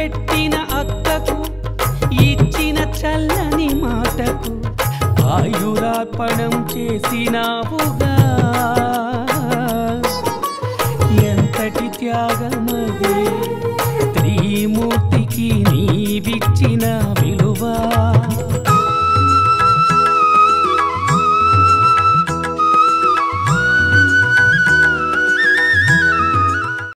పెట్టిన అక్కకు ఇచ్చిన చల్లని మాటకు ఆయురార్పణం చేసినావుగా. ఎంతటి త్యాగమది త్రిమూర్తికి నీవిచ్చిన